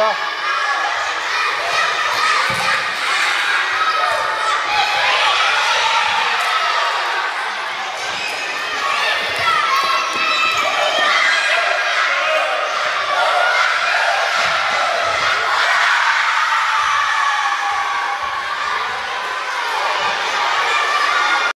자,